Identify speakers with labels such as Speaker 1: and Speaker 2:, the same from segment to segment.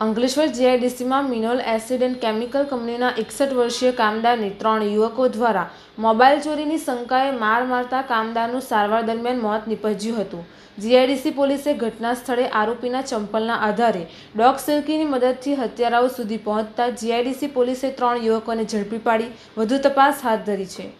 Speaker 1: અંકલેશ્વર જીઆઈડીસીમાં Minol acid and chemical કંપનીના એકસઠ વર્ષીય કામદારને ત્રણ યુવકો દ્વારા મોબાઈલ ચોરીની શંકાએ માર મારતા કામદારનું સારવાર દરમિયાન મોત નીપજ્યું હતું. જીઆઈડીસી પોલીસે ઘટના સ્થળે આરોપીના ચંપલના આધારે ડોગ સિલ્કીની મદદથી હત્યારાઓ સુધી પહોંચતા જીઆઈડીસી પોલીસે ત્રણ યુવકોને ઝડપી પાડી. વધુ તપાસ હાથ ધરી છે.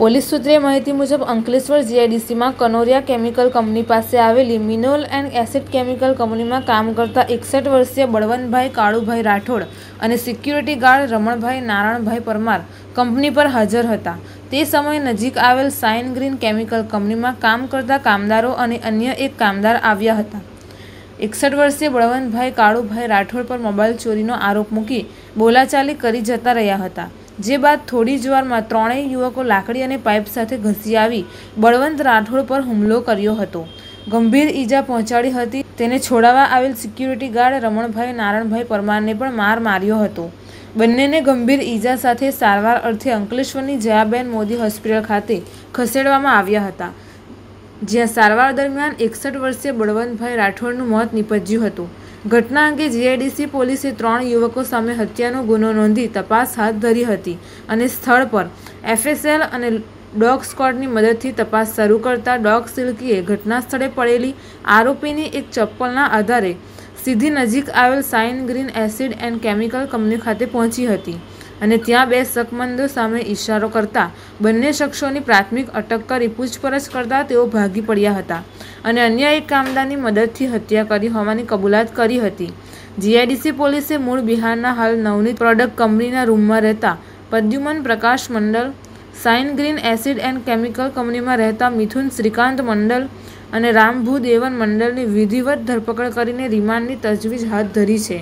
Speaker 1: પોલીસ સૂત્રે માહિતી મુજબ અંકલેશ્વર જીઆઈડીસીમાં કનોરિયા કેમિકલ કંપની પાસે આવેલી મિનોલ એન્ડ એસિડ કેમિકલ કંપનીમાં કામ કરતા એકસઠ વર્ષીય બળવંતભાઈ કાળુભાઈ રાઠોડ અને security guard Ramanbhai Narayanbhai Parmar company પર હાજર હતા. તે સમયે નજીક આવેલ સાઇન ગ્રીન કેમિકલ કંપનીમાં કામ કરતા કામદારો અને અન્ય એક કામદાર આવ્યા હતા. એકસઠ વર્ષીય બળવંતભાઈ કાળુભાઈ રાઠોડ પર મોબાઈલ ચોરીનો આરોપ મૂકી બોલાચાલી કરી જતા રહ્યા હતા. જે બાદ થોડી જ વારમાં ત્રણેય યુવકો લાકડી અને પાઇપ સાથે ઘસી આવી બળવંત રાઠોડ પર હુમલો કર્યો હતો. ગંભીર ઈજા પહોંચાડી હતી. તેને છોડાવવા આવેલ સિક્યુરિટી ગાર્ડ રમણભાઈ નારણભાઈ પરમારને પણ માર માર્યો હતો. બંનેને ગંભીર ઈજા સાથે સારવાર અર્થે અંકલેશ્વરની જયાબેન મોદી હોસ્પિટલ ખાતે ખસેડવામાં આવ્યા હતા. જ્યાં સારવાર દરમિયાન એકસઠ વર્ષીય બળવંતભાઈ રાઠોડનું મોત નીપજ્યું હતું. ઘટના અંગે જીઆઈડીસી પોલીસે ત્રણ યુવકો સામે હત્યાનો ગુનો નોંધી તપાસ હાથ ધરી હતી અને સ્થળ પર એફએસએલ અને ડોગ સ્કોડની મદદથી તપાસ શરૂ કરતા ડોગ સિલ્કીએ ઘટના સ્થળે પડેલી આરોપીની એક ચપ્પલના આધારે સીધી નજીક આવેલ Sign Green Acid and Chemical company ખાતે પહોંચી હતી. અને ત્યાં બે શકમંદો સામે ઇશારો કરતા બંને શખ્સોની પ્રાથમિક અટક કરી પૂછપરછ કરતા તેઓ ભાગી પડ્યા હતા અને અન્ય એક કામદારની મદદથી હત્યા કરી હોવાની કબૂલાત કરી હતી. જીઆઈડીસી પોલીસે મૂળ બિહારના હાલ નવનીત પ્રોડક્ટ કંપનીના રૂમમાં રહેતા Pradyuman Prakash Mandal Sign Green Acid and Chemical કંપનીમાં રહેતા મિથુન શ્રીકાંત મંડળ અને રામભૂ દેવન મંડળની વિધિવત ધરપકડ કરીને રિમાન્ડની તજવીજ હાથ ધરી છે.